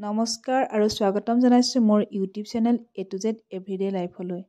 নমস্কাৰ আৰু স্বাগতম জনাইছোঁ মোৰ YouTube channel A to Z everyday লাইফলৈ।